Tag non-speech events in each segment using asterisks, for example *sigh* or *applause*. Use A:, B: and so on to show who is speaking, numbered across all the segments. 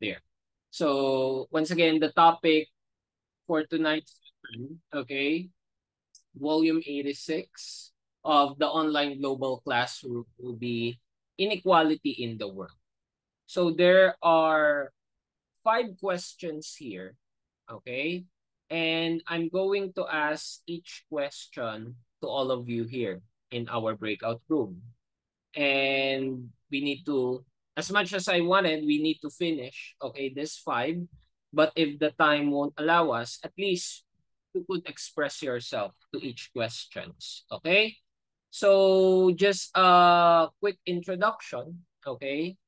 A: there. So once again, the topic for tonight's okay, volume 86 of the online global classroom will be inequality in the world. So there are five questions here, okay? And I'm going to ask each question to all of you here in our breakout room. And we need to, as much as I wanted, we need to finish, okay, this five. But if the time won't allow us, at least you could express yourself to each questions, okay? So just a quick introduction, okay?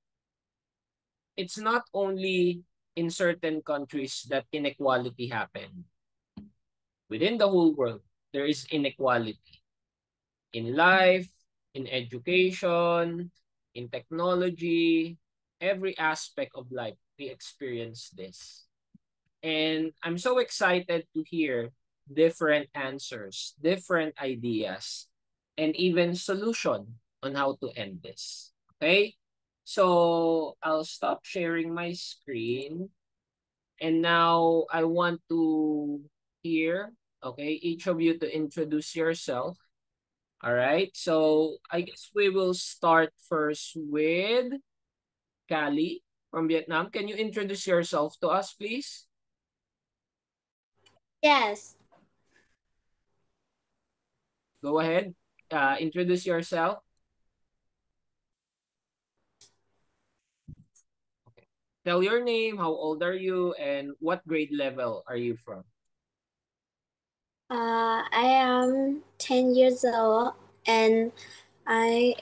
A: It's not only in certain countries that inequality happen. Within the whole world, there is inequality in life, in education, in technology, every aspect of life, we experience this. And I'm so excited to hear different answers, different ideas, and even solution on how to end this. Okay? So I'll stop sharing my screen. And now I want to hear, okay, each of you to introduce yourself. All right. So I guess we will start first with Kali from Vietnam. Can you introduce yourself to us, please?
B: Yes.
A: Go ahead. Uh, introduce yourself. Okay. Tell your name, how old are you, and what grade level are you from?
B: Uh, I am 10 years old and I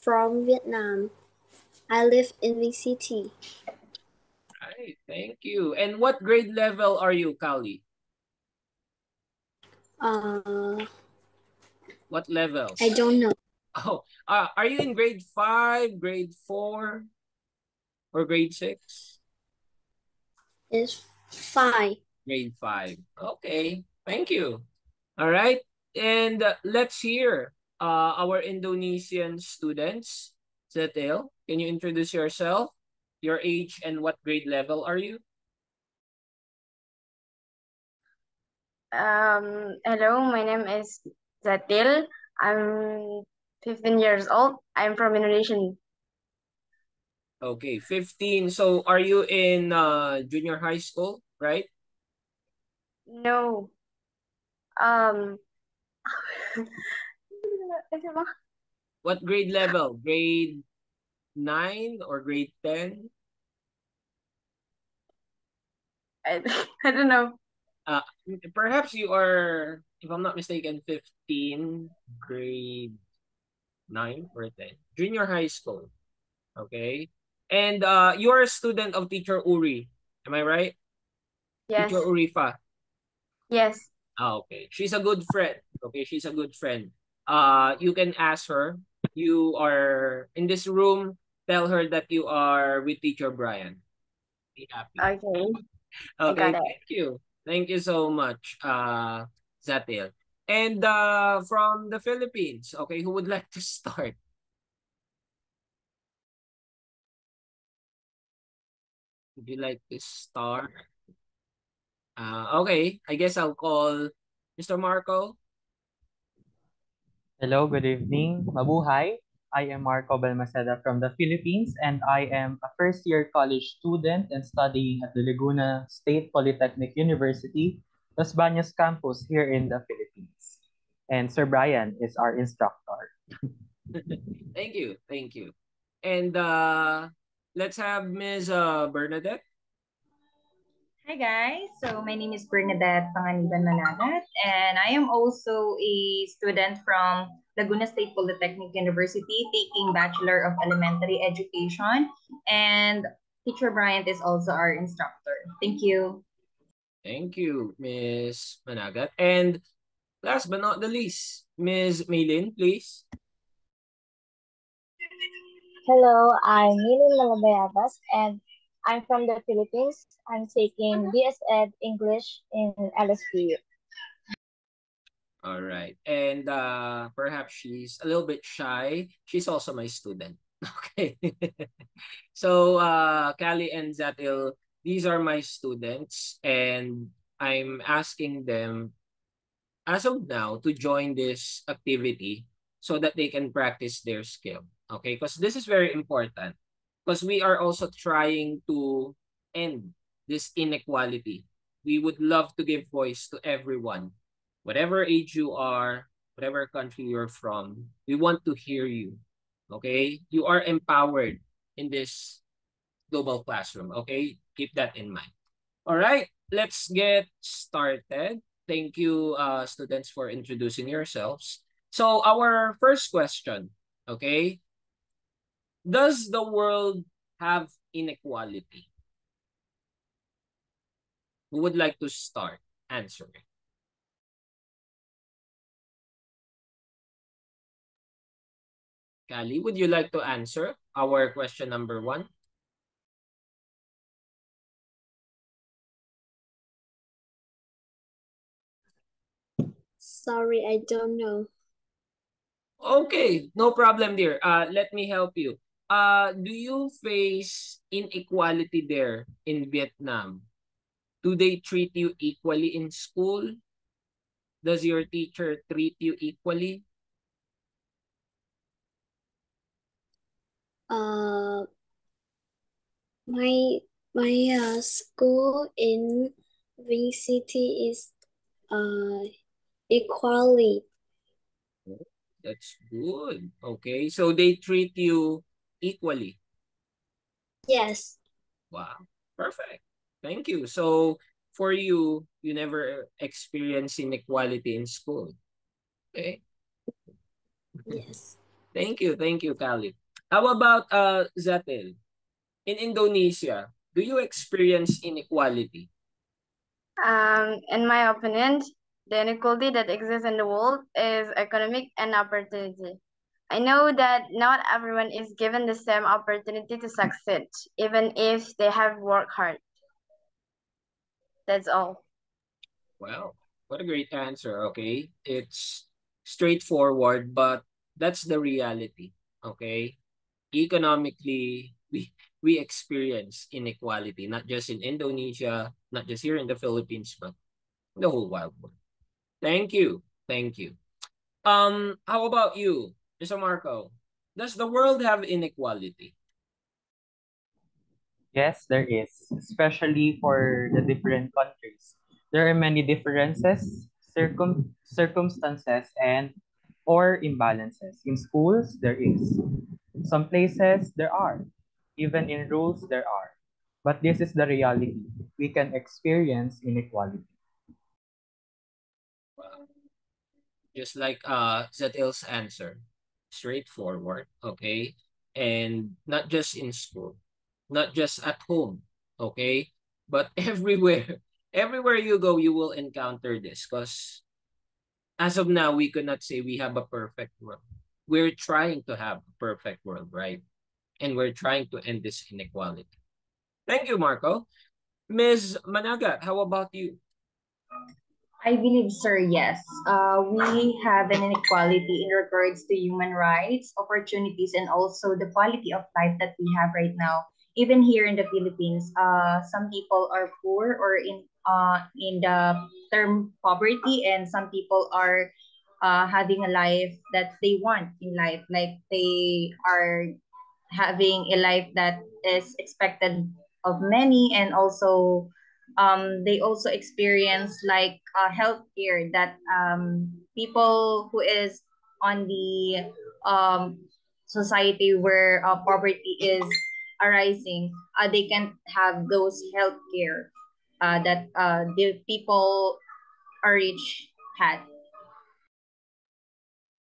B: from Vietnam. I live in VCT.
A: Right, thank you. And what grade level are you, Kali?
B: Uh,
A: What level?
B: I don't know.
A: Oh, uh, are you in grade 5, grade 4, or grade 6?
B: It's five.
A: Grade 5. Okay, thank you. All right, and uh, let's hear uh, our Indonesian students. Zetil, can you introduce yourself, your age, and what grade level are you?
C: Um, hello, my name is Zatil. I'm 15 years old. I'm from Indonesia.
A: Okay, 15. So are you in uh, junior high school, right?
C: No. Um,
A: What grade level? Grade 9 or grade 10?
C: I, *laughs* I don't know.
A: Uh, perhaps you are, if I'm not mistaken, 15, grade 9 or 10. Junior high school. Okay. And uh, you are a student of teacher Uri. Am I right?
C: Yes.
A: Teacher Urifa.
C: Yes.
A: Ah, okay. She's a good friend. Okay, she's a good friend. Uh, you can ask her. You are in this room. Tell her that you are with teacher Bryant. Be happy.
C: Okay.
A: Okay, thank you. Thank you so much, uh, Zatil. And uh, from the Philippines, okay, who would *laughs* like to start? Would you like to start? Uh, okay, I guess I'll call Mr. Marco.
D: Hello, good evening. Mabuhay. I am Marco Balmaceda from the Philippines and I am a first year college student and studying at the Laguna State Polytechnic University, Los Baños campus here in the Philippines. And Sir Bryant is our instructor. *laughs*
A: thank you, thank you. And uh, let's have Ms. Uh, Bernadette.
E: Hi guys, so my name is Bernadette Panganiban Managat and I am also a student from Laguna State Polytechnic University taking Bachelor of Elementary Education and Teacher Bryant is also our instructor. Thank you.
A: Thank you, Ms. Managat. And last but not the least, Ms. Maylyn, please.
F: Hello, I'm Maylyn Malabayabas and I'm from the Philippines. I'm taking BS Ed English in LSPU.
A: All right. And uh, perhaps she's a little bit shy. She's also my student. *laughs* Okay. *laughs* So, uh, Kali and Zatil, these are my students and I'm asking them as of now to join this activity so that they can practice their skill. Okay, because this is very important because we are also trying to end this inequality. We would love to give voice to everyone, whatever age you are, whatever country you're from. We want to hear you. Okay, you are empowered in this global classroom. Okay, keep that in mind. All right, let's get started. Thank you, uh, students, for introducing yourselves. So our first question, okay? Does the world have inequality? Who would like to start answering? Kali, would you like to answer our question number one?
B: Sorry, I don't know.
A: Okay, no problem dear. Uh, let me help you. Uh, do you face inequality there in Vietnam? Do they treat you equally in school? Does your teacher treat you equally?
B: Uh, my my uh, school in City is uh equally.
A: That's good. Okay, so they treat you equally.
B: Yes.
A: Wow, perfect. Thank you. So for you, you never experience inequality in school. Okay.
B: Yes.
A: Thank you. Thank you, Kali. How about uh Zatil? In Indonesia, do you experience inequality?
C: Um, in my opinion, the inequality that exists in the world is economic and opportunity. I know that not everyone is given the same opportunity to succeed, even if they have worked hard. That's all.
A: Wow, what a great answer. Okay, it's straightforward, but that's the reality. Okay, economically, we we experience inequality, not just in Indonesia, not just here in the Philippines, but the whole world. Thank you. Thank you. Um, how about you, Mr. Marco? Does the world have inequality?
D: Yes, there is, especially for the different countries. There are many differences, circum circumstances, and or imbalances. In schools, there is. Some places, there are. Even in rules, there are. But this is the reality. We can experience inequality.
A: Just like uh Zatil's answer, straightforward, okay? And not just in school, not just at home, okay? But *laughs* everywhere, everywhere you go, you will encounter this because as of now, we could not say we have a perfect world. We're trying to have a perfect world, right? And we're trying to end this inequality. Thank you, Marco. Ms. Managat, how about you?
E: I believe, sir, yes. Uh, we have an inequality in regards to human rights, opportunities, and also the quality of life that we have right now. Even here in the Philippines, uh, some people are poor or in uh, in the term poverty, and some people are uh, having a life that they want in life. Like they are having a life that is expected of many, and also um, they also experience like uh, health care that um, people who is on the um, society where uh, poverty is arising, uh, they can have those health care uh, that uh, the people are rich had.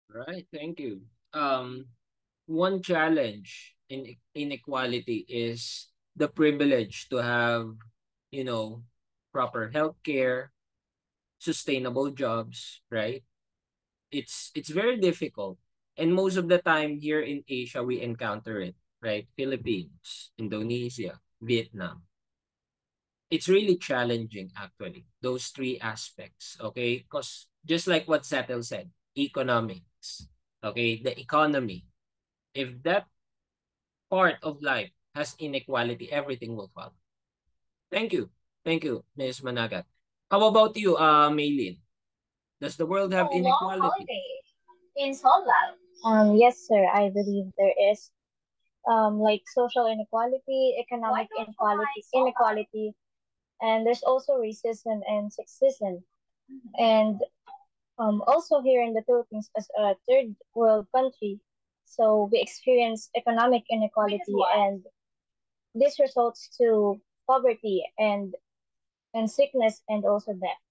A: Right, thank you. Um, one challenge in inequality is the privilege to have you know, proper healthcare, sustainable jobs, right? It's it's very difficult. And most of the time here in Asia, we encounter it, right? Philippines, Indonesia, Vietnam. It's really challenging, actually, those three aspects, okay? Because just like what Settle said, economics, okay? The economy. If that part of life has inequality, everything will follow. Thank you. Thank you, Ms. Managat. How about you, uh, Maylyn? Does the world have
F: long
A: inequality?
F: holiday in Solal. Um, yes, sir. I believe there is um like social inequality, economic inequality, inequality, and there's also racism and sexism. And um also here in the Philippines as a third world country, so we experience economic inequality and this results to poverty and and sickness and also death.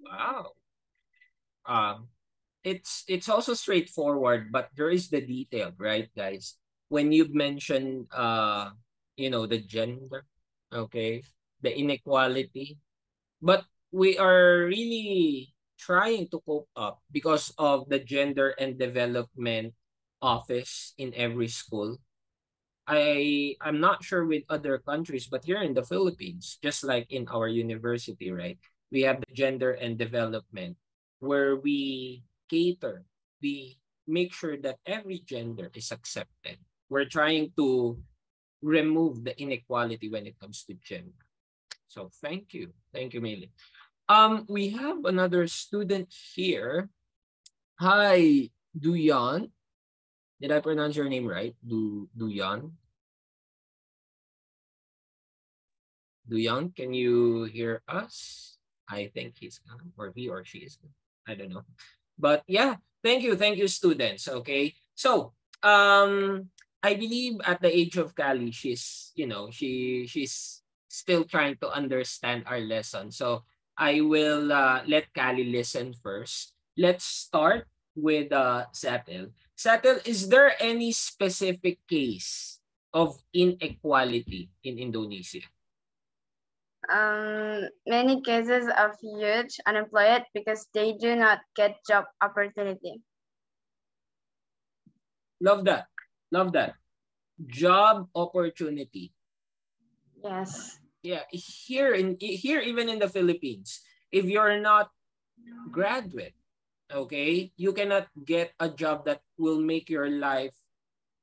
A: Wow. Um, it's it's also straightforward, but there is the detail, right, guys? When you mention uh, you know, the gender, okay, the inequality, but we are really trying to cope up because of the gender and development office in every school. I I'm not sure with other countries, but here in the Philippines, just like in our university, right? We have the gender and development where we cater, we make sure that every gender is accepted. We're trying to remove the inequality when it comes to gender. So thank you. Thank you, Maylyn. Um, we have another student here. Hi, Duyan. Did I pronounce your name right? Du Duyan? Duyan, can you hear us? I think he's gone, or he or she is gone. I don't know. But yeah, thank you, thank you, students. Okay, so um, I believe at the age of Kali, she's you know she she's still trying to understand our lesson. So I will uh, let Kali listen first. Let's start with uh, Satel. Satel, is there any specific case of inequality in Indonesia?
C: Um, many cases of youth unemployed because they do not get job opportunity.
A: Love that. Love that. Job opportunity.
C: Yes.
A: Yeah, here in here even in the Philippines, if you're not graduate, okay, you cannot get a job that will make your life,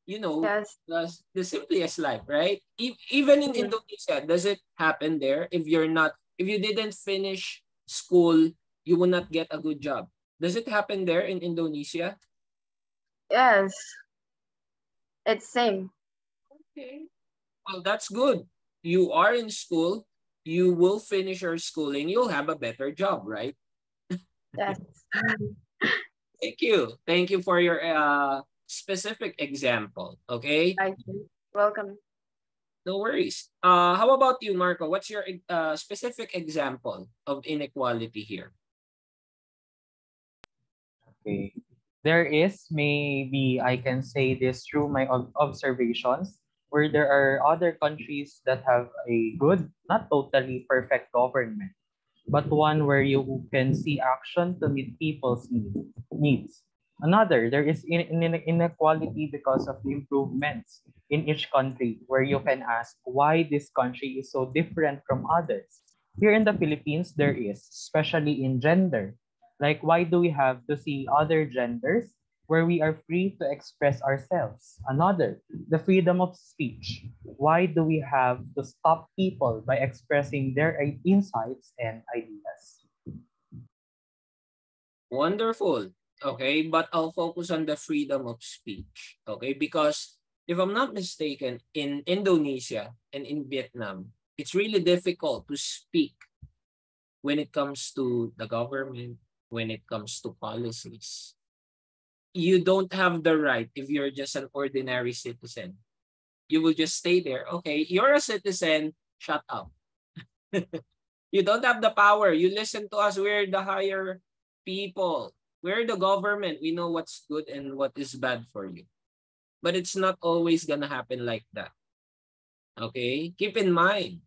A: you know,
C: Yes.
A: the, the simplest life, right? E- even in
C: Yeah.
A: Indonesia, does it happen there? If you're not, if you didn't finish school, you will not get a good job. Does it happen there in Indonesia?
C: Yes. It's same.
A: Okay. Well, that's good. You are in school, you will finish your schooling, you'll have a better job, right?
C: Yes.
A: Thank you. Thank you for your uh, specific example. Okay.
C: I see. Welcome.
A: No worries. Uh, how about you, Marco? What's your uh, specific example of inequality here?
D: Okay. There is, maybe I can say this through my observations, where there are other countries that have a good, not totally perfect government, but one where you can see action to meet people's need- needs. Another, there is in- in- inequality because of the improvements in each country, where you can ask why this country is so different from others. Here in the Philippines, there is, especially in gender, like, why do we have to see other genders where we are free to express ourselves? Another, the freedom of speech. Why do we have to stop people by expressing their insights and ideas?
A: Wonderful. Okay, but I'll focus on the freedom of speech. Okay, because if I'm not mistaken, in Indonesia and in Vietnam, it's really difficult to speak when it comes to the government, when it comes to policies. You don't have the right if you're just an ordinary citizen. You will just stay there. Okay, you're a citizen, shut up. *laughs* you don't have the power. You listen to us. We're the higher people. We're the government. We know what's good and what is bad for you. But it's not always going to happen like that. Okay? Keep in mind,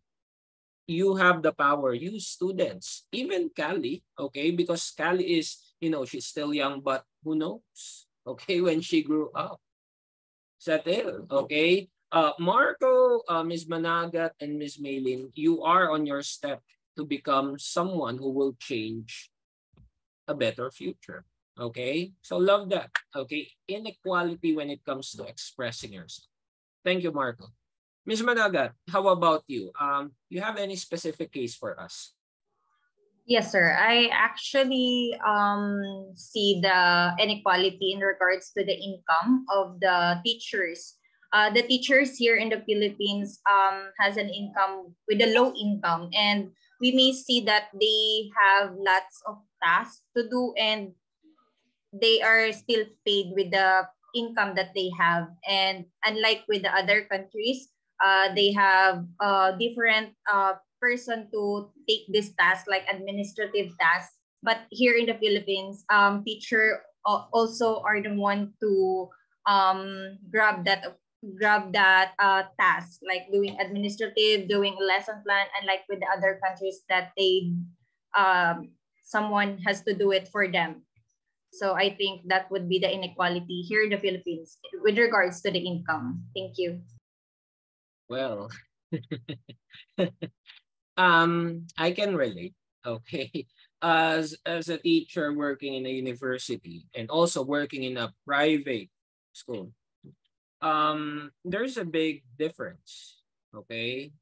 A: you have the power, you students, even Kali, okay? Because Kali is, you know, she's still young, but who knows? Okay, *laughs* when she grew up. Zatil, okay? Uh, Marco, uh, Ms. Managat, and Ms. Maylyn, you are on your step to become someone who will change a better future. Okay? So love that. Okay? Inequality when it comes to expressing yourself. Thank you, Marco. Ms. Managat, how about you? Um, you have any specific case for us?
E: Yes, sir. I actually um, see the inequality in regards to the income of the teachers. Uh, the teachers here in the Philippines um, has an income with a low income and we may see that they have lots of tasks to do and they are still paid with the income that they have. And unlike with the other countries, uh, they have a different uh, person to take this task, like administrative tasks. But here in the Philippines, um, teacher also are the one to um, grab that grab that uh, task, like doing administrative, doing lesson plan, and like with the other countries that they um, someone has to do it for them. So I think that would be the inequality here in the Philippines with regards to the income. Thank you.
A: Well, *laughs* um, I can relate. *laughs* Okay. As, as a teacher working in a university and also working in a private school, um, there's a big difference. Okay.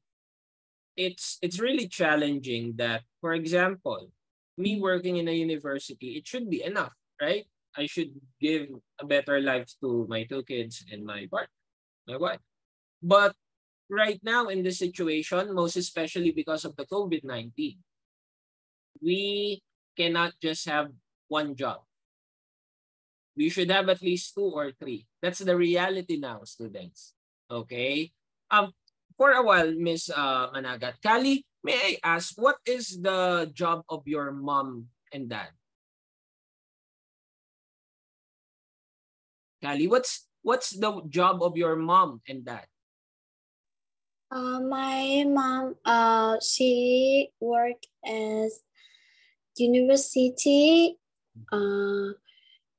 A: It's, it's really challenging that, for example, me working in a university, it should be enough, right? I should give a better life to my two kids and my partner, my wife. But right now in this situation, most especially because of the COVID-19, we cannot just have one job. We should have at least two or three. That's the reality now, students. Okay? Um, for a while, Miss uh, Managat, Kali, may I ask, what is the job of your mom and dad? Kali, what's what's the job of your mom and dad?
B: Uh, my mom, uh, she work as university. Uh,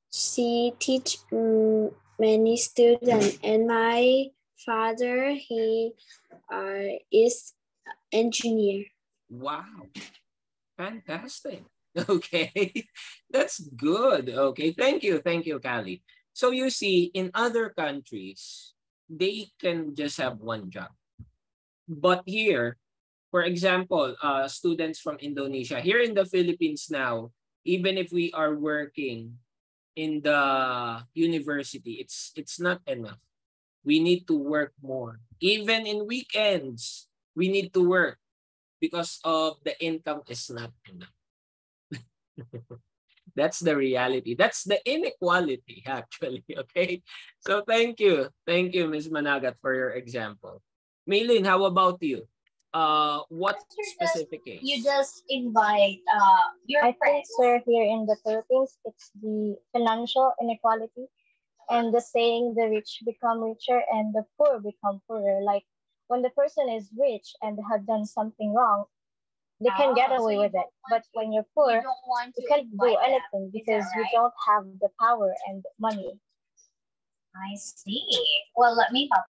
B: she teach um, many students, and my father, he uh, is engineer.
A: Wow, fantastic. *laughs* Okay, that's good. Okay, thank you, thank you, Kali. So you see, in other countries, they can just have one job but here, for example, uh, students from Indonesia, here in the Philippines now, even if we are working in the university, it's it's not enough. We need to work more. Even in weekends, we need to work because of the income is not enough. *laughs* That's the reality. That's the inequality, *laughs* actually. Okay. So thank you. Thank you, Ms. Managat, for your example. Maylyn, how about you? Uh, what specific case?
F: You just invite uh, your I friends. think, sir, here in the Philippines, it's the financial inequality and the saying the rich become richer and the poor become poorer. Like when the person is rich and have done something wrong, they can get oh, away so with it. But when you're poor, you, you can't do anything because right? you don't have the power and money.
G: I see. Well, let me help.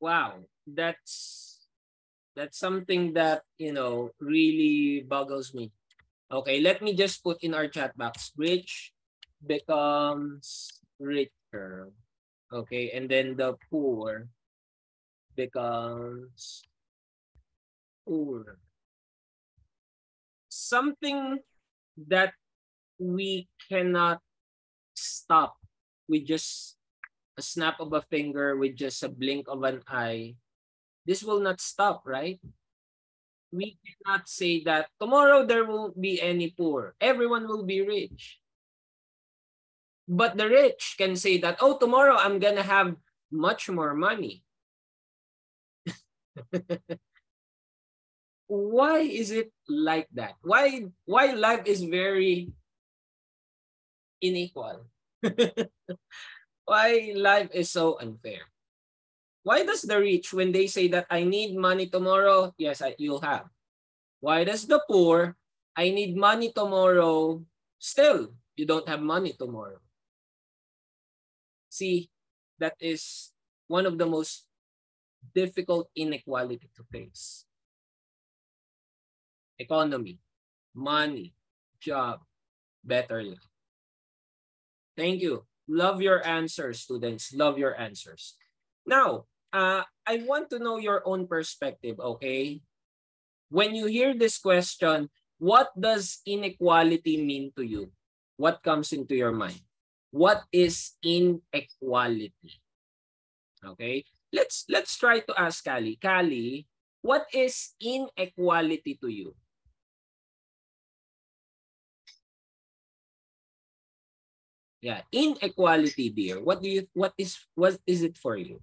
A: Wow that's that's something that you know really boggles me. Okay let me just put in our chat box rich becomes richer. Okay and then the poor becomes poor something that we cannot stop with just a snap of a finger with just a blink of an eye this will not stop, right? We cannot say that tomorrow there won't be any poor. Everyone will be rich. But the rich can say that, oh, tomorrow I'm going to have much more money. *laughs* why is it like that? Why why life is very unequal? *laughs* why life is so unfair? Why does the rich, when they say that I need money tomorrow, yes, you'll have. Why does the poor, I need money tomorrow, still, you don't have money tomorrow? See, that is one of the most difficult inequality to face. Economy, money, job, better life. Thank you. Love your answers, students. Love your answers. Now, uh, I want to know your own perspective, okay? When you hear this question, what does inequality mean to you? What comes into your mind? What is inequality? Okay, let's let's try to ask Kali. Kali, what is inequality to you? Yeah, inequality, dear. What do you what is what is it for you?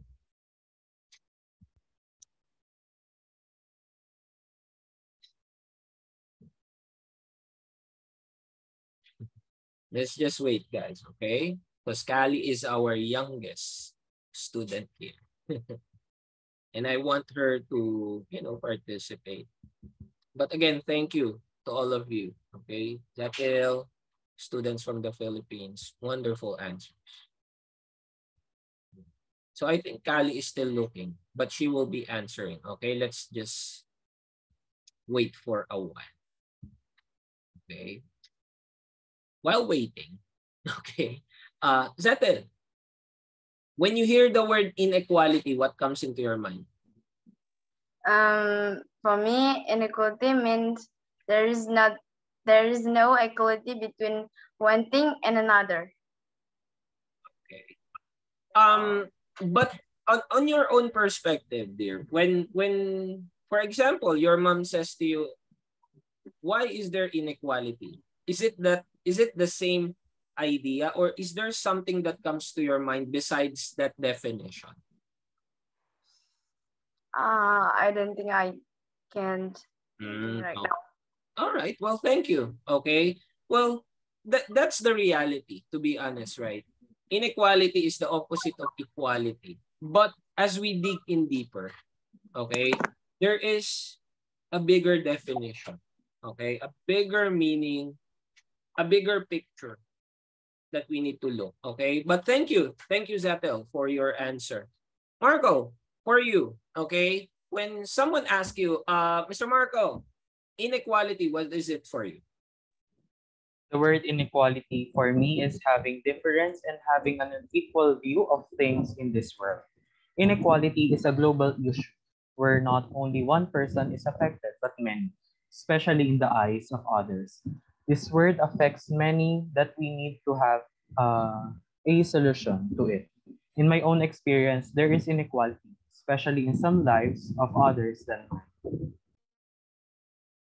A: Let's just wait, guys, okay? Because Kali is our youngest student here. *laughs* and I want her to, you know, participate. But again, thank you to all of you, okay? Zatil, students from the Philippines, wonderful answers. So I think Kali is still looking, but she will be answering, okay? Let's just wait for a while. Okay while waiting, *laughs* okay, uh, Zetel, when you hear the word inequality, what comes into your mind?
C: Um, for me, inequality means there is not there is no equality between one thing and another.
A: Okay. Um, but on, on your own perspective, dear, when when for example, your mom says to you, why is there inequality? Is it that is it the same idea or is there something that comes to your mind besides that definition?
C: Uh, I don't think I can mm, right now.
A: All right. Well, thank you. Okay. Well, that that's the reality, to be honest, right? Inequality is the opposite of equality. But as we dig in deeper, okay, there is a bigger definition. Okay, a bigger meaning a bigger picture that we need to look. Okay, but thank you. Thank you, Zatel, for your answer. Marco, for you, okay, when someone asks you, uh, Mr. Marco, inequality, what is it for you?
D: The word inequality for me is having difference and having an unequal view of things in this world. Inequality is a global issue where not only one person is affected, but many, especially in the eyes of others. This word affects many that we need to have uh, a solution to it. In my own experience, there is inequality, especially in some lives of others than mine.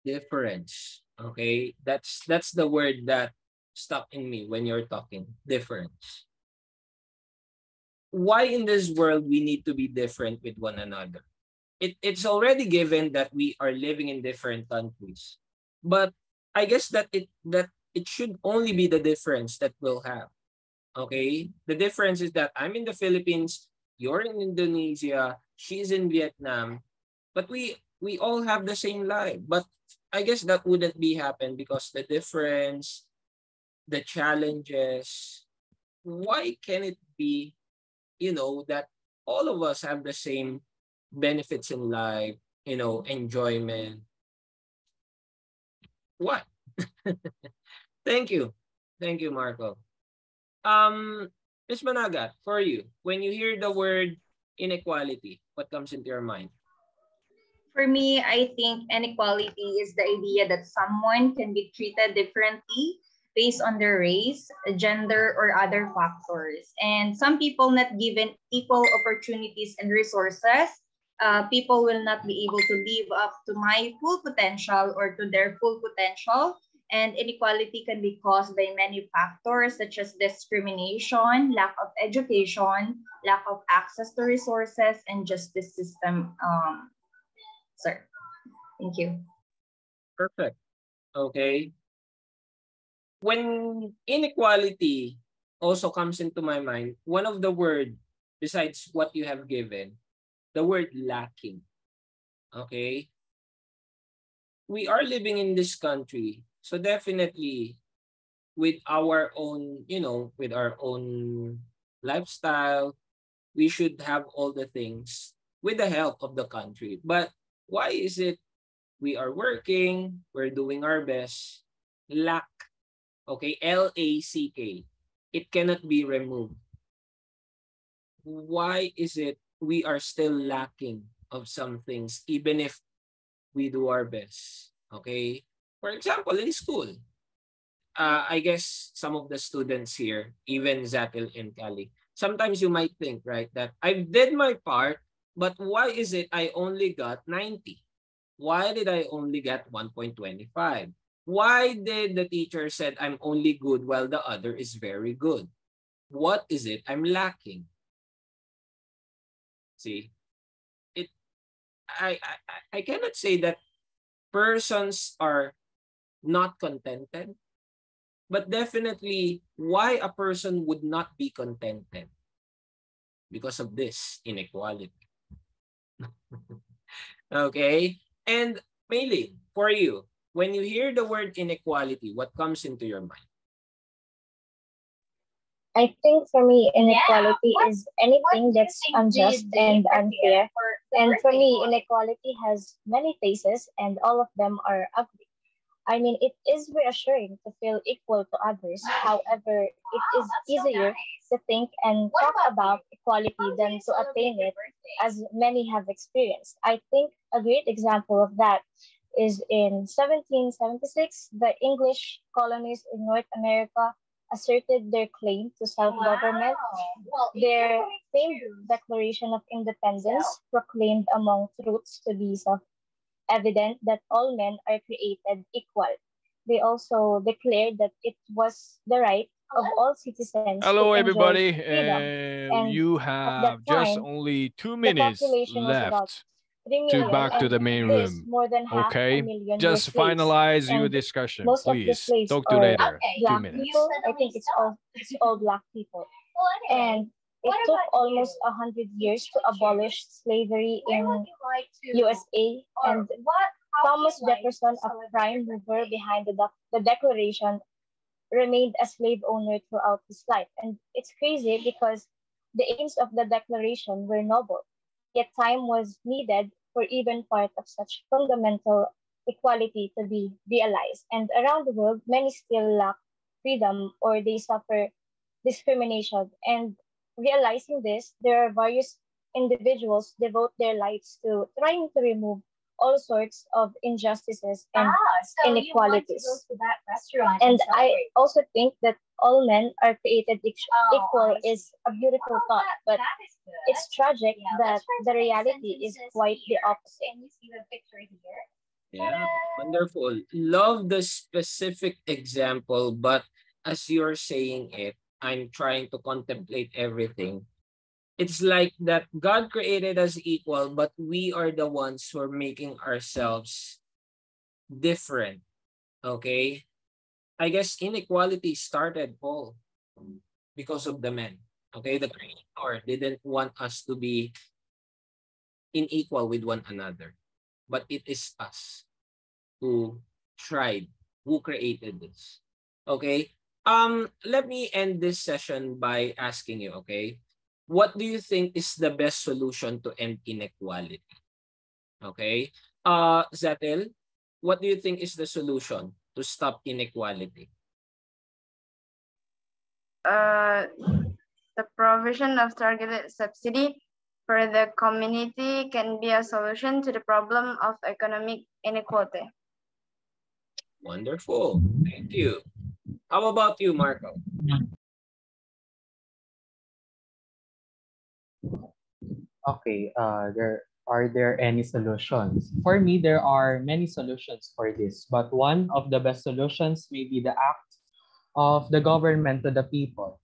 A: Difference. Okay, that's that's the word that stuck in me when you're talking. Difference. Why in this world we need to be different with one another? It, it's already given that we are living in different countries. But I guess that it that it should only be the difference that we'll have. Okay? The difference is that I'm in the Philippines, you're in Indonesia, she's in Vietnam, but we we all have the same life. But I guess that wouldn't be happen because the difference, the challenges, why can it be, you know, that all of us have the same benefits in life, you know, enjoyment, what? *laughs* Thank you. Thank you, Marco. Um, Ms. Managa, for you, when you hear the word inequality, what comes into your mind?
E: For me, I think inequality is the idea that someone can be treated differently based on their race, gender, or other factors. And some people not given equal opportunities and resources uh, people will not be able to live up to my full potential or to their full potential. And inequality can be caused by many factors such as discrimination, lack of education, lack of access to resources, and justice system. Um, sir, thank you.
A: Perfect. Okay. When inequality also comes into my mind, one of the word besides what you have given the word lacking. Okay? We are living in this country. So definitely with our own, you know, with our own lifestyle, we should have all the things with the help of the country. But why is it we are working, we're doing our best, lack, okay, L-A-C-K. it cannot be removed. Why is it we are still lacking of some things even if we do our best? Okay? For example, in school, uh, I guess some of the students here, even Zatil and Kali, sometimes you might think, right, that I did my part, but why is it I only got 90? Why did I only get 1.25? Why did the teacher said I'm only good while the other is very good? What is it I'm lacking? See, it I, I I cannot say that persons are not contented, but definitely why a person would not be contented because of this inequality. *laughs* okay, and mainly for you, when you hear the word inequality, what comes into your mind?
F: I think for me, inequality yeah. is anything that's unjust and unfair. And for me, inequality has many faces and all of them are ugly. I mean, it is reassuring to feel equal to others. However, it is easier to think and talk about equality than to attain it, as many have experienced. I think a great example of that is in 1776, the English colonies in North America asserted their claim to self-government. Wow. Well, their famed Declaration of Independence proclaimed among truths to be self-evident that all men are created equal. They also declared that it was the right of all citizens.
H: Hello, everybody. Uh, you have time, just only two minutes left to back to the main room. Okay, just finalize your discussion, please. Talk to later. Okay. Two minutes.
F: People, I think it's all it's all black people, and it took almost a hundred years to abolish slavery in USA, and Thomas Jefferson, a prime mover behind the, the Declaration, remained a slave owner throughout his life. And it's crazy because the aims of the Declaration were noble yet time was needed for even part of such fundamental equality to be realized. And around the world, many still lack freedom or they suffer discrimination. And realizing this, there are various individuals devote their lives to trying to remove all sorts of injustices and ah, so inequalities. and I also think that all men are created oh, equal is a beautiful oh, thought, but it's tragic yeah, that the reality is quite the opposite. Can you see the picture here?
A: Yeah, wonderful. Love the specific example, but as you're saying it, I'm trying to contemplate everything. It's like that God created us equal, but we are the ones who are making ourselves different. Okay? I guess inequality started, all because of the men. Okay, the creator didn't want us to be unequal with one another, but it is us who tried, who created this. Okay, um, let me end this session by asking you, okay, what do you think is the best solution to end inequality? Okay, uh, Zatel, what do you think is the solution to stop inequality?
C: Uh, the provision of targeted subsidy for the community can be a solution to the problem of economic inequality.
A: Wonderful. Thank you. How about you, Marco?
D: Okay, uh, there are there any solutions? For me, there are many solutions for this, but one of the best solutions may be the act of the government to the people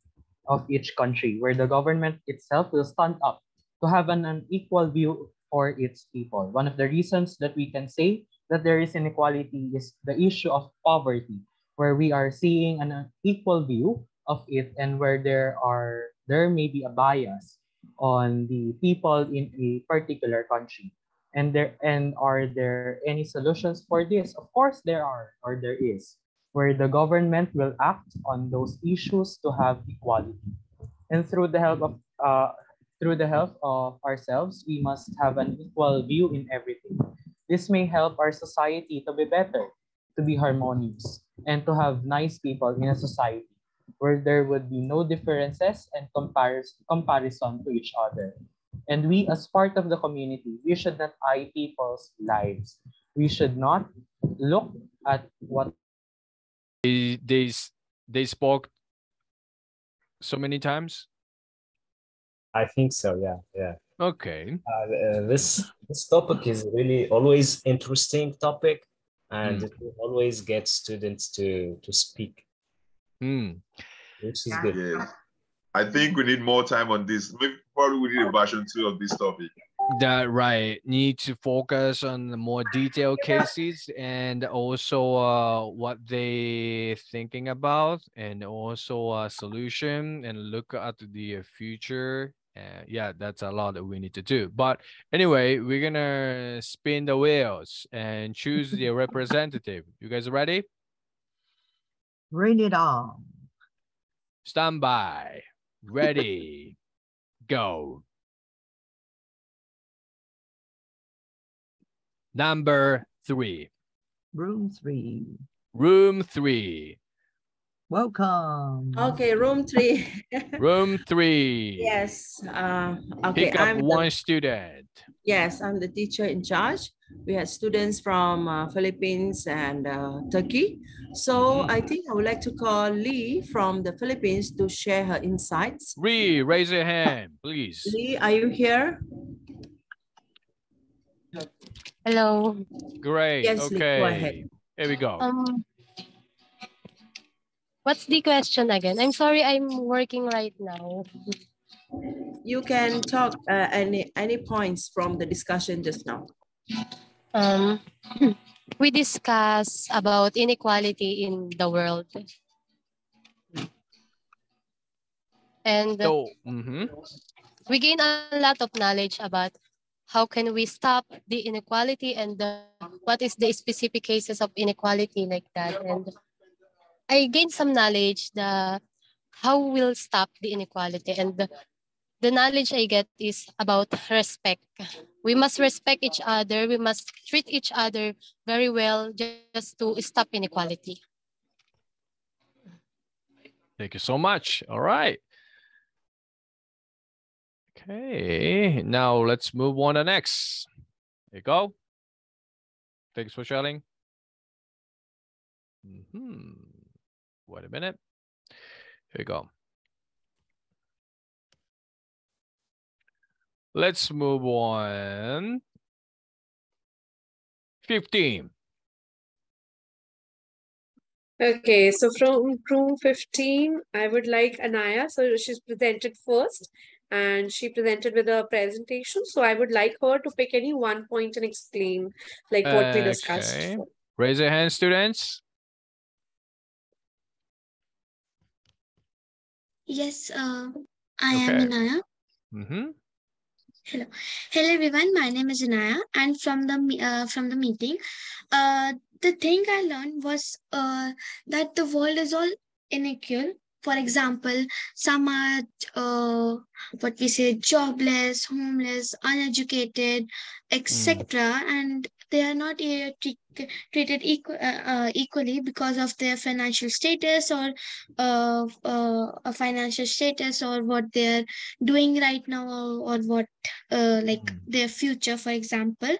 D: of each country, where the government itself will stand up to have an unequal view for its people. One of the reasons that we can say that there is inequality is the issue of poverty, where we are seeing an unequal view of it and where there are there may be a bias on the people in a particular country. And there and are there any solutions for this? Of course there are or there is, where the government will act on those issues to have equality. And through the help of uh, through the help of ourselves, we must have an equal view in everything. This may help our society to be better, to be harmonious, and to have nice people in a society. Where there would be no differences and comparis comparison to each other. And we, as part of the community, we should not eye people's lives. We should not look at what
H: they they, they spoke so many times.
I: I think so. Yeah, yeah.
H: Okay.
I: Uh, uh, this this topic is really always interesting topic, and mm. it will always get students to to speak.
H: Mm.
I: Which is good.
J: Yeah. I think we need more time on this. Maybe probably we need a version two of this topic.
H: That right. Need to focus on the more detailed cases and also uh, what they thinking about and also a solution and look at the future. Uh, yeah, that's a lot that we need to do. But anyway, we're gonna spin the wheels and choose the *laughs* representative. You guys ready?
K: Bring it on.
H: Stand by. Ready. *laughs* Go. Number three.
K: Room three.
H: Room three.
K: Welcome.
L: Okay, room three. *laughs*
H: room three.
L: Yes. Uh, okay.
H: Pick up I'm one the, student.
L: Yes, I'm the teacher in charge. We had students from uh, Philippines and uh, Turkey. So I think I would like to call Lee from the Philippines to share her insights.
H: Lee, raise your hand, please.
L: Lee, are you here?
M: Hello.
H: Great.
L: Yes,
H: okay.
L: Lee, go ahead.
H: Here we go.
M: Um, what's the question again? I'm sorry, I'm working right now.
L: You can talk uh, any any points from the discussion just now.
M: Um, *clears throat* we discuss about inequality in the world. And
H: so, mm -hmm.
M: we gain a lot of knowledge about how can we stop the inequality and the, what is the specific cases of inequality like that and i gained some knowledge the how we'll stop the inequality and the, the knowledge i get is about respect we must respect each other we must treat each other very well just to stop inequality
H: thank you so much all right Okay, now let's move on to next. There you go. Thanks for sharing. Mm -hmm. Wait a minute. Here we go. Let's move on. 15.
N: Okay, so from room 15, I would like Anaya. So she's presented first and she presented with a presentation. So I would like her to pick any one point and explain like what okay. we discussed.
H: Raise your hand, students.
O: Yes, uh, I okay. am Inaya.
H: Mm -hmm.
O: Hello, hello everyone. My name is Inaya, and from the uh, from the meeting, uh, the thing I learned was uh, that the world is all unequal for example, some are uh, what we say jobless, homeless, uneducated, etc., mm. and they are not uh, treated equal, uh, uh, equally because of their financial status or uh, uh, a financial status or what they're doing right now or, or what uh, like mm. their future for example.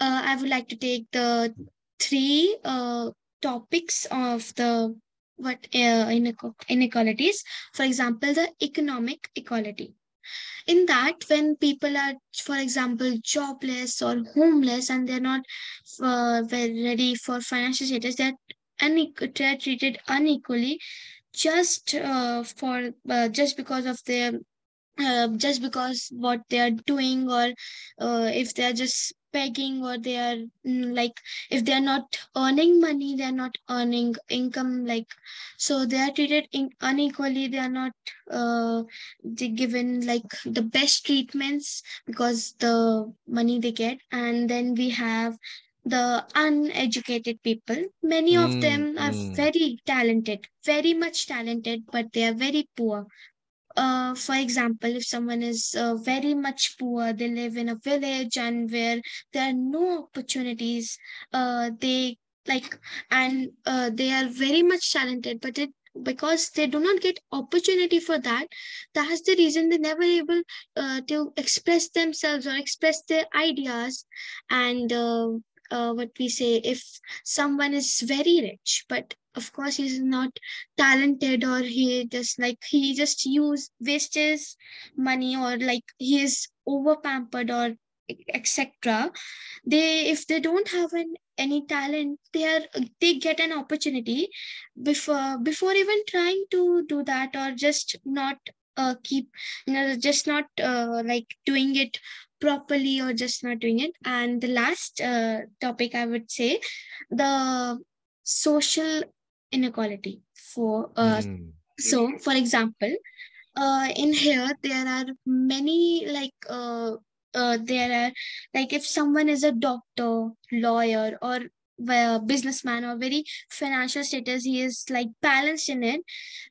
O: Uh, i would like to take the three uh, topics of the what uh, inequalities. For example the economic equality in that when people are for example jobless or homeless and they're not uh, ready for financial status they're, they're treated unequally just uh, for uh, just because of their uh, just because what they are doing or uh, if they are just begging or they are mm, like if they are not earning money they are not earning income like so they are treated in, unequally. They are not uh, given like the best treatments because the money they get. And then we have the uneducated people. Many mm, of them are mm. very talented very much talented but they are very poor uh, for example, if someone is uh, very much poor, they live in a village and where there are no opportunities, uh, they like, and uh, they are very much talented, but it because they do not get opportunity for that that's the reason they never able uh, to express themselves or express their ideas. And uh, uh, what we say if someone is very rich but of course he's not talented or he just like he just use wastes money or like he is over pampered or etc they if they don't have an any talent they are they get an opportunity before before even trying to do that or just not uh, keep you know just not uh, like doing it properly or just not doing it. And the last uh, topic i would say the social inequality for uh, mm. so for example uh, in here there are many like uh, uh, there are like if someone is a doctor lawyer or a businessman or very financial status he is like balanced in it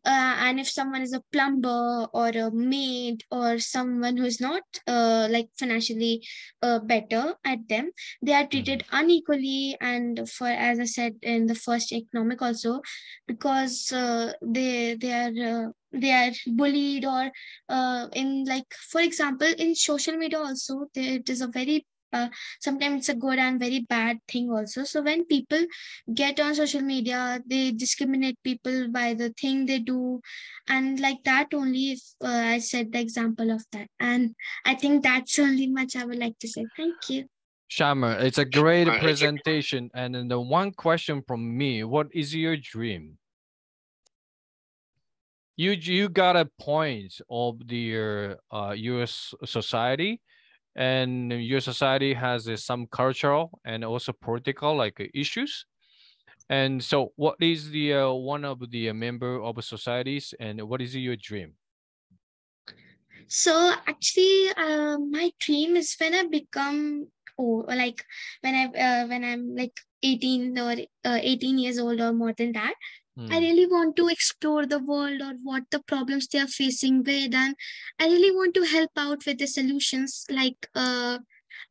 O: uh, and if someone is a plumber or a maid or someone who is not uh, like financially uh, better at them they are treated mm-hmm. unequally and for as i said in the first economic also because uh, they they are uh, they are bullied or uh, in like for example in social media also there, it is a very uh, sometimes it's a good and very bad thing also so when people get on social media they discriminate people by the thing they do and like that only if uh, i said the example of that and i think that's only much i would like to say thank you
H: Shama, it's a great presentation. And then the one question from me, what is your dream? You you got a point of the uh, U.S. society and your society has uh, some cultural and also political like uh, issues. And so what is the uh, one of the uh, member of societies and what is your dream?
O: So actually uh, my dream is when i become oh like when i when i'm like 18 or 18 years old or more than that Hmm. I really want to explore the world or what the problems they are facing with, and I really want to help out with the solutions. Like, uh,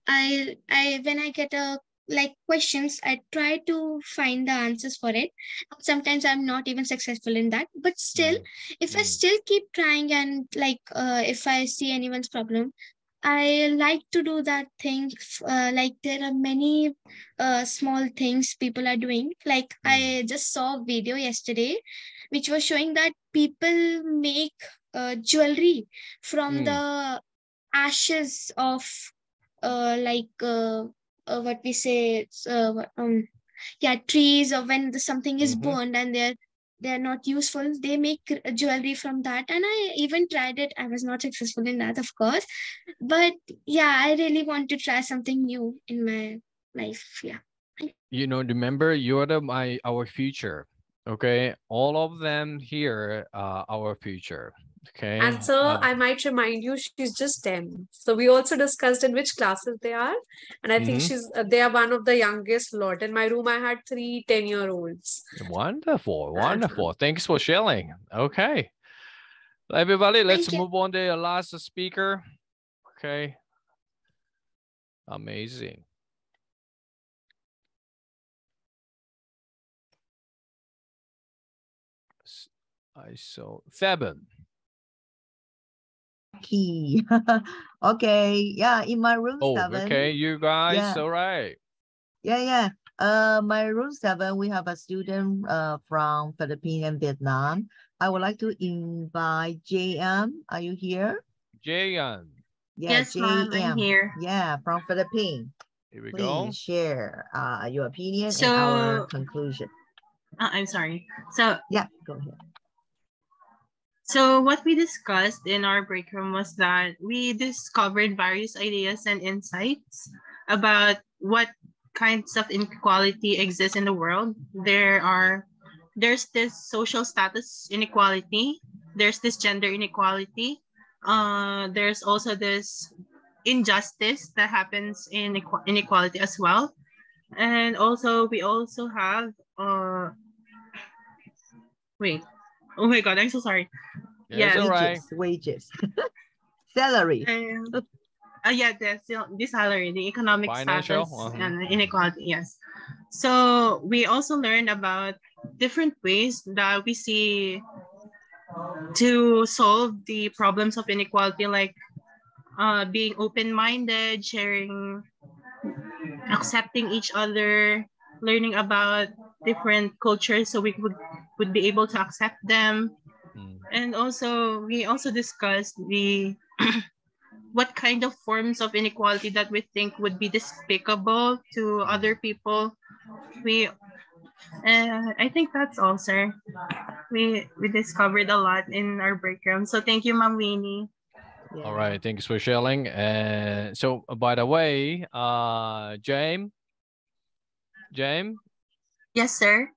O: I, I when I get a like questions, I try to find the answers for it. Sometimes I'm not even successful in that, but still, mm. if mm. I hmm. still keep trying and like, uh, if I see anyone's problem, I like to do that thing. Uh, like there are many uh, small things people are doing. Like I hmm. just saw a video yesterday, which was showing that people make uh, jewelry from mm. the ashes of uh, like uh, uh, what we say, uh, um, yeah, trees or when the, something is mm-hmm. burned and they're they're not useful. They make jewelry from that. And i even tried it. I was not successful in that of course. But yeah i really want to try something new in my life. Yeah.
H: You know remember you're the my our future. Okay? All of them here are our future Okay.
N: And so uh, I might remind you, she's just 10. So we also discussed in which classes they are. And I mm-hmm. think she's uh, they are one of the youngest lot. In my room, I had three 10 year olds.
H: Wonderful. Wonderful. Thanks for sharing. Okay. Everybody, let's Thank move you. on to the last speaker. Okay. Amazing. I saw seven
K: key. *laughs* okay, yeah, in my room
H: oh,
K: seven.
H: Okay, you guys, yeah. all right.
K: Yeah, yeah. Uh, my room seven, we have a student uh from Philippines and Vietnam. I would like to invite JM. Are you here?
H: JM.
P: Yeah, yes, ma'am, I'm here.
K: Yeah, from Philippines.
H: Here we
K: Please
H: go.
K: share uh, your opinion so, and our conclusion.
P: Uh, I'm sorry. So
K: yeah, go ahead.
P: So what we discussed in our break room was that we discovered various ideas and insights about what kinds of inequality exist in the world. There are there's this social status inequality, there's this gender inequality, uh, there's also this injustice that happens in inequality as well. And also we also have uh wait, Oh my god, I'm so sorry.
K: Yeah, wages, right. wages. *laughs* salary.
P: Um, uh, yeah, the, the salary, the economic Financial? status uh -huh. and inequality, yes. So we also learned about different ways that we see to solve the problems of inequality, like uh, being open-minded, sharing, accepting each other, learning about different cultures so we would, would be able to accept them. Mm. And also, we also discussed the *clears throat* what kind of forms of inequality that we think would be despicable to other people. We uh, I think that's all, sir. We we discovered a lot in our break room. So thank you, Ma'am Winnie.
H: Yeah. All right, thanks for sharing. And uh, so, by the way, uh, James, James.
P: Yes, sir.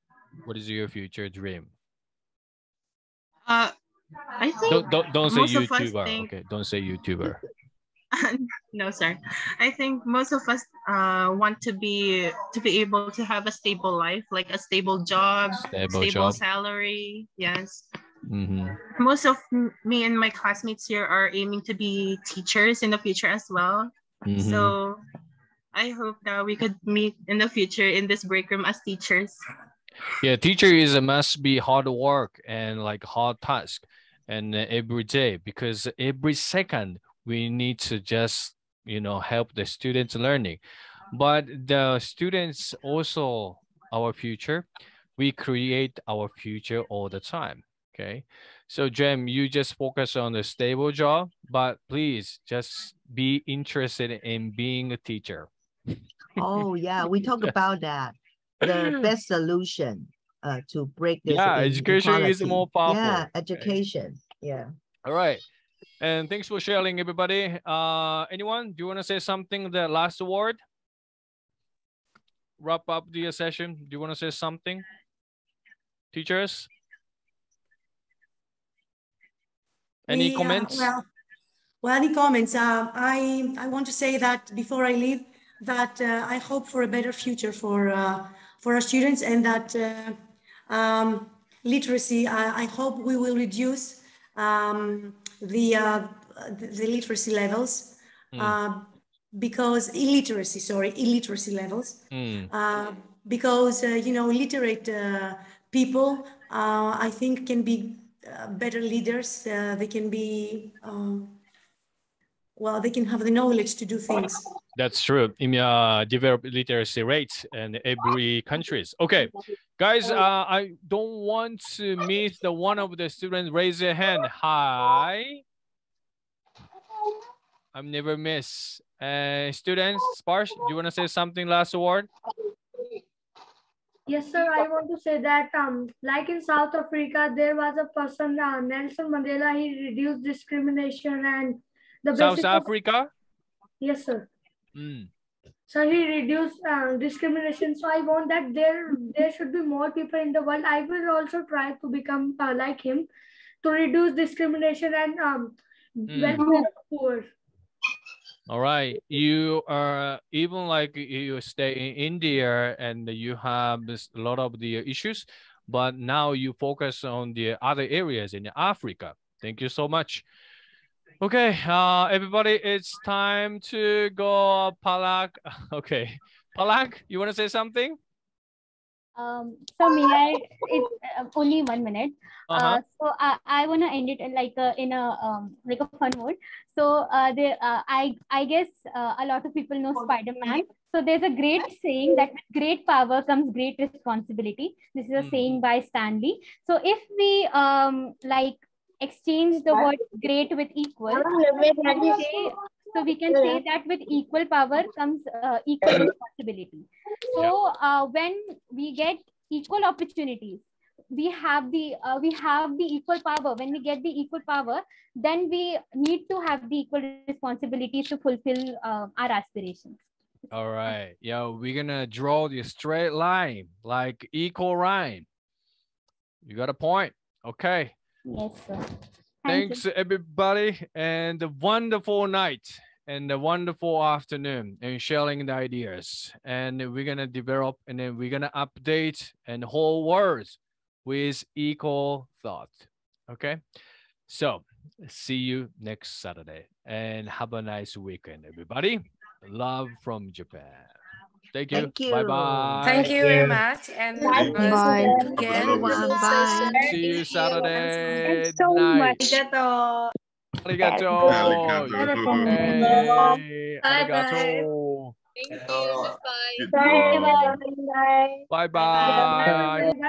H: What is your future dream?
P: Uh, I think
H: don't don't, don't say YouTuber. Think... Okay, don't say YouTuber. *laughs*
P: no, sir. I think most of us uh, want to be to be able to have a stable life, like a stable job, stable, stable job. salary. Yes. Mm-hmm. Most of me and my classmates here are aiming to be teachers in the future as well. Mm-hmm. So I hope that we could meet in the future in this break room as teachers.
H: Yeah, teacher is a must be hard work and like hard task and uh, every day because every second we need to just you know help the students learning. But the students also our future we create our future all the time okay? So jem you just focus on the stable job but please just be interested in being a teacher
K: oh yeah we talk *laughs* about that the best solution uh, to break this
H: yeah education is more powerful
K: yeah education okay. yeah
H: all right and thanks for sharing, everybody. Uh, anyone, do you want to say something? The last word? Wrap up the session. Do you want to say something? Teachers? Any
Q: yeah,
H: comments?
Q: Well, well, any comments? Uh, I I want to say that before I leave, that uh, I hope for a better future for uh, for our students, and that uh, um, literacy. I, I hope we will reduce um, the, uh, the literacy levels mm. uh, because illiteracy, sorry, illiteracy levels, mm. uh, because, uh, you know, literate uh, people, uh, I think can be better leaders. they can be, um, well, they can have the knowledge to do things.
H: That's true. In uh, developed literacy rates in every countries. Okay, guys, uh, I don't want to miss the one of the students raise their hand. Hi. I'm never miss. Uh, students, Sparsh, do you want to say something last word?
R: Yes, sir. I want to say that, um, like in South Africa, there was a person, uh, Nelson Mandela. He reduced discrimination and
H: the South Africa.
R: Yes, sir. Mm. So he reduced uh, discrimination. So I want that there there should be more people in the world. I will also try to become uh, like him, to reduce discrimination and um, mm. welfare poor.
H: All right. You are even like you stay in India and you have this, a lot of the issues, but now you focus on the other areas in Africa. Thank you so much. Okay, uh, everybody, it's time to go Palak. *laughs* Okay, Palak, you want to say something?
S: Um, so I? It's uh, only one minute. Uh, -huh. uh so I, I want to end it in like a, in a um, like a fun mode. So uh, there, uh, I I guess uh, a lot of people know Spider Man. So there's a great saying that with great power comes great responsibility. This is a mm. saying by Stan Lee. So if we um like exchange the word great with equal, so we can say that with equal power comes uh, equal responsibility. So uh, when we get equal opportunities, we have the uh, we have the equal power. When we get the equal power, then we need to have the equal responsibilities to fulfill uh, our aspirations.
H: All right. Yeah, we're gonna draw the straight line, like equal line. You got a point. Okay.
S: Yes, sir.
H: Thanks, everybody, and a wonderful night and a wonderful afternoon and sharing the ideas. And we're gonna develop and then we're gonna update and whole words with equal thought. Okay, so see you next Saturday and have a nice weekend, everybody. Love from Japan. Thank you.
K: Thank you.
H: Bye bye.
C: Thank you very much. And
K: Bye.
C: bye.
K: Again. Bye.
H: See you Saturday
B: Thanks so
H: night.
B: much.
C: Arigato.
H: Arigato.
J: Arigato.
H: Hey,
B: Bye
H: arigato.
F: Thank you. Goodbye.
B: Bye. Bye. Bye.
H: Bye bye.
R: That's